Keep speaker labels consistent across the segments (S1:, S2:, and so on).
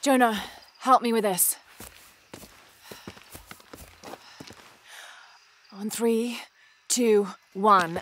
S1: Jonah, help me with this. On three, two, one.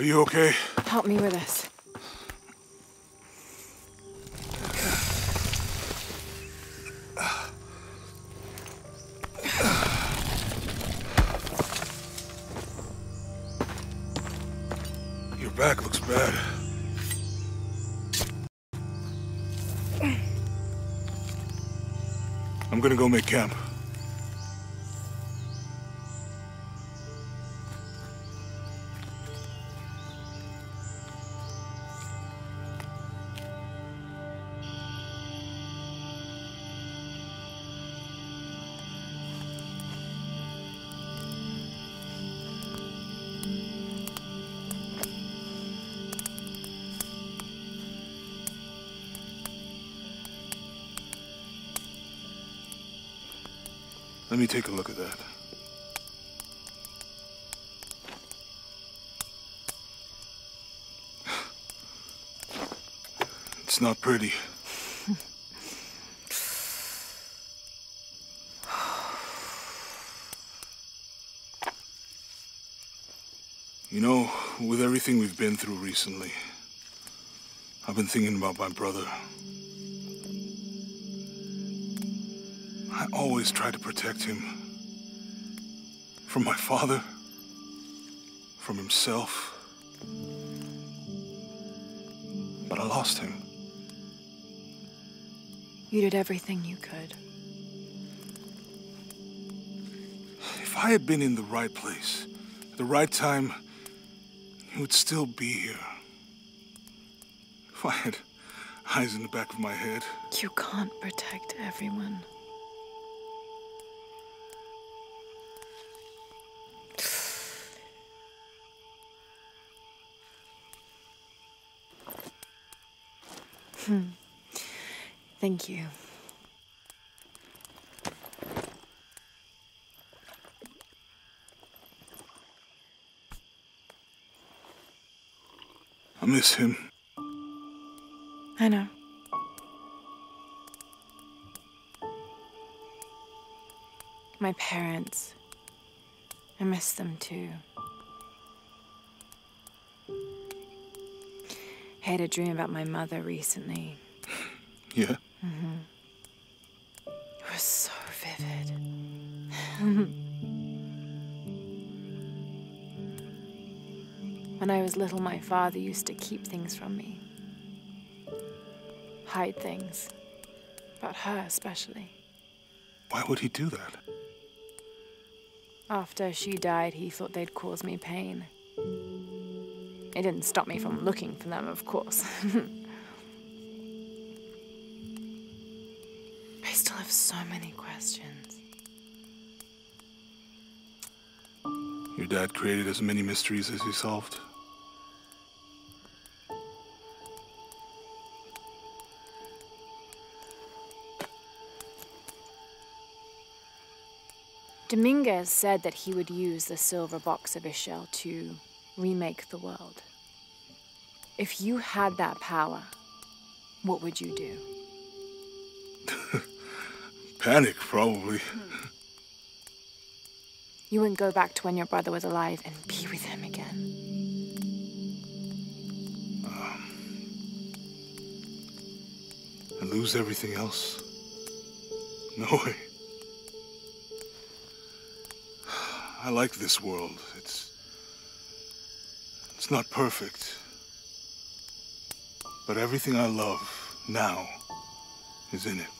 S2: Are you okay?
S1: Help me with this.
S2: Your back looks bad. I'm gonna go make camp. Let me take a look at that. It's not pretty. You know, with everything we've been through recently, I've been thinking about my brother. Always tried to protect him. From my father. From himself. But I lost him.
S1: You did everything you could.
S2: If I had been in the right place, at the right time, he would still be here. If I had eyes in the back of my head.
S1: You can't protect everyone. Hmm. Thank you.
S2: I miss him.
S1: I know. My parents. I miss them too. I had a dream about my mother recently.
S2: Yeah? Mm-hmm.
S1: It was so vivid. when I was little, my father used to keep things from me, hide things. About her, especially.
S2: Why would he do that?
S1: After she died, he thought they'd cause me pain. It didn't stop me from looking for them, of course. I still have so many questions.
S2: Your dad created as many mysteries as he solved.
S1: Dominguez said that he would use the silver box of Ix Chel to remake the world. If you had that power, what would you do?
S2: Panic, probably.
S1: You wouldn't go back to when your brother was alive and be with him again.
S2: Um, And lose everything else? No way. I like this world. It's. It's not perfect. But everything I love now is in it.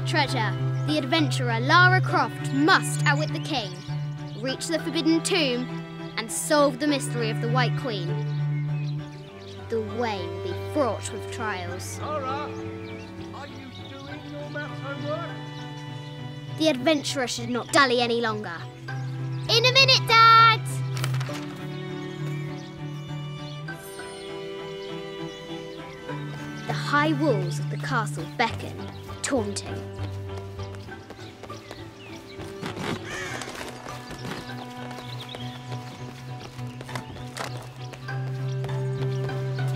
S3: Her treasure, the adventurer Lara Croft must outwit the king, reach the forbidden tomb, and solve the mystery of the White Queen. The way will be fraught with trials.
S4: Laura, are you doing your math homework?
S3: The adventurer should not dally any longer. High walls of the castle beckon, taunting.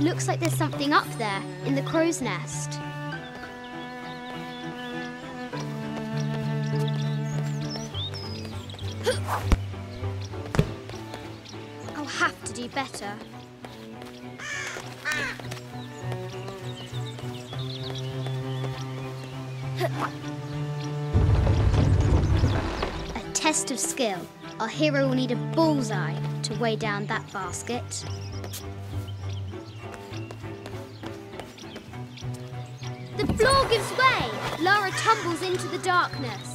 S3: Looks like there's something up there in the crow's nest. I'll have to do better. Of skill. Our hero will need a bullseye to weigh down that basket. The floor gives way. Lara tumbles into the darkness.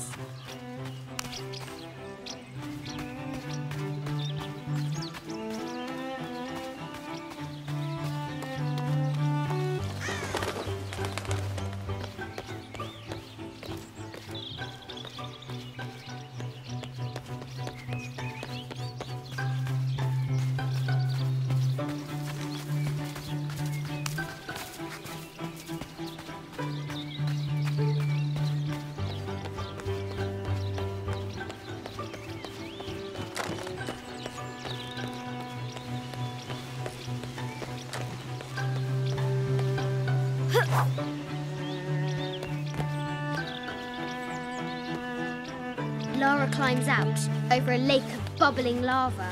S3: Climbs out over a lake of bubbling lava.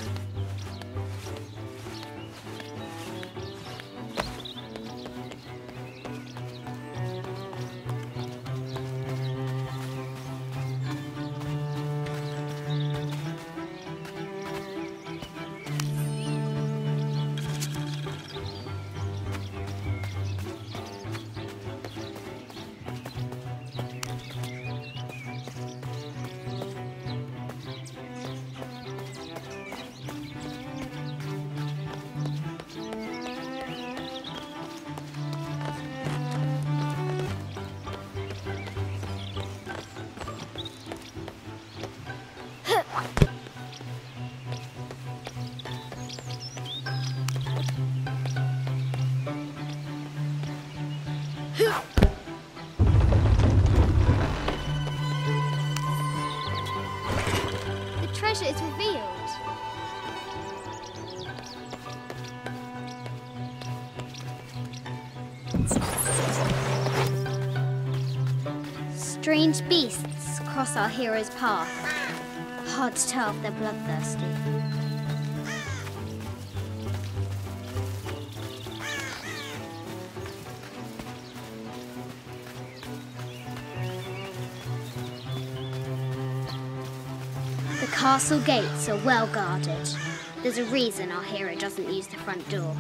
S3: Cross our hero's path. Hard to tell if they're bloodthirsty. The castle gates are well guarded. There's a reason our hero doesn't use the front door.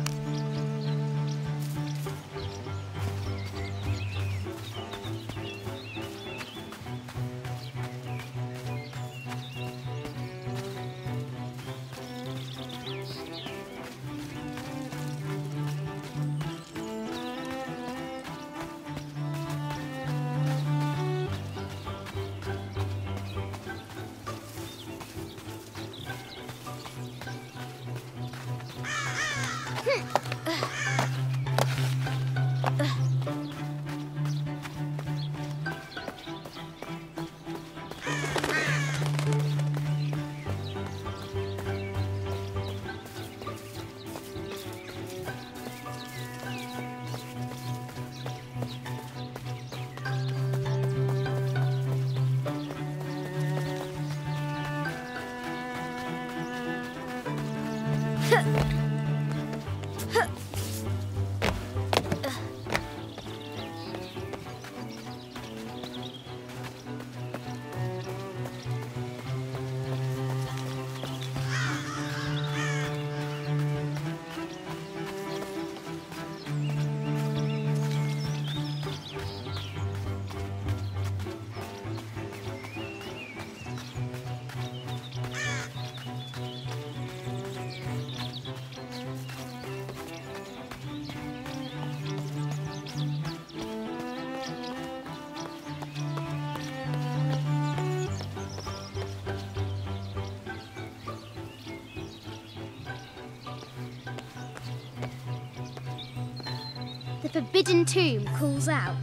S3: Forbidden tomb calls out.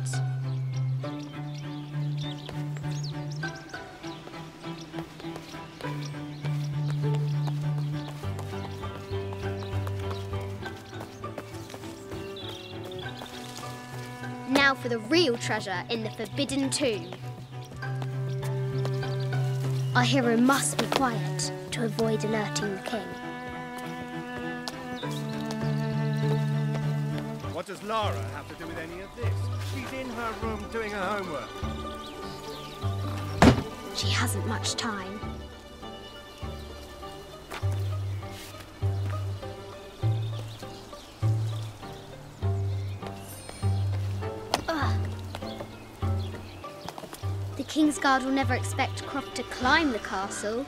S3: Now for the real treasure in the forbidden tomb. Our hero must be quiet to avoid alerting the king.
S4: Lara have to do with any of this? She's in her room doing her homework.
S3: She hasn't much time. Ugh. The King's Guard will never expect Croft to climb the castle.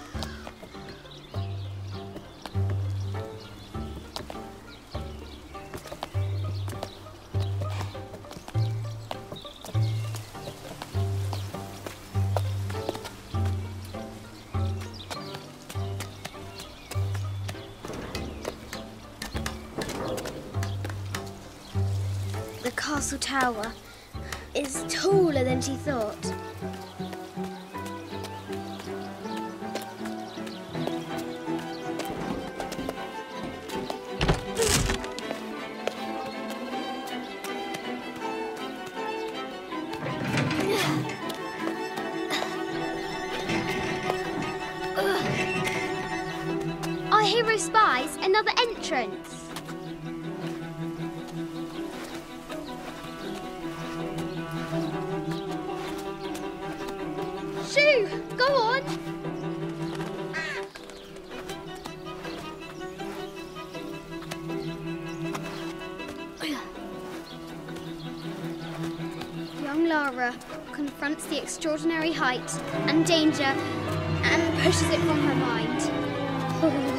S3: Tower is taller than she thought. Our hero spies another entrance. Shoo! Go on! Young Lara confronts the extraordinary height and danger and pushes it from her mind.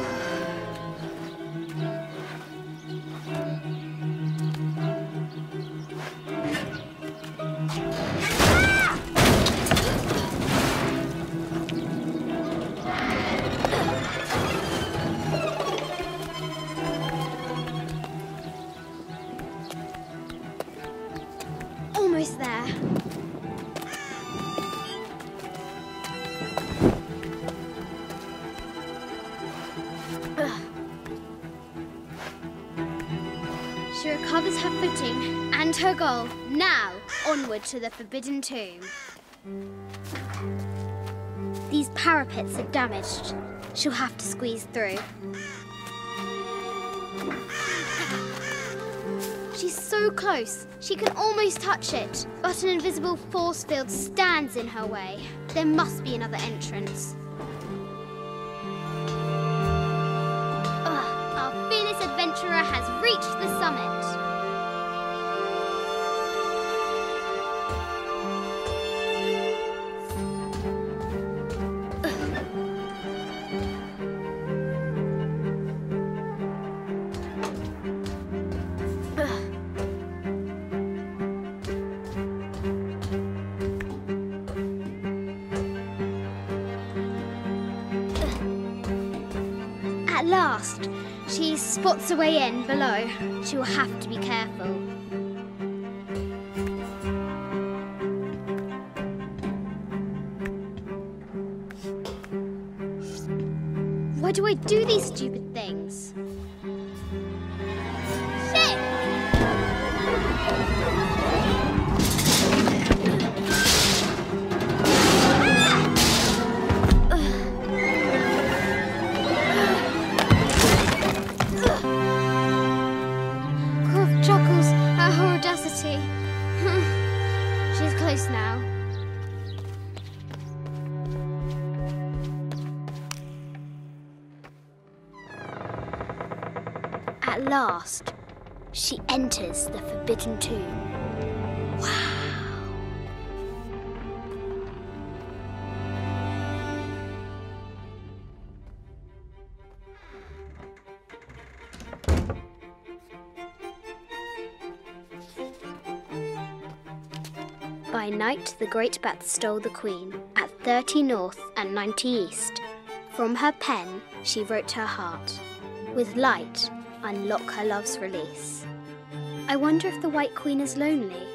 S3: She recovers her footing and her goal. Now, onward to the Forbidden Tomb. These parapets are damaged. She'll have to squeeze through. She's so close, she can almost touch it. But an invisible force field stands in her way. There must be another entrance. At last, she spots a way in below. She will have to be careful. Why do I do these stupid things? Wow. By night, the great bat stole the queen at 30 north and 90 east. From her pen, she wrote her heart. With light, unlock her love's release. I wonder if the White Queen is lonely.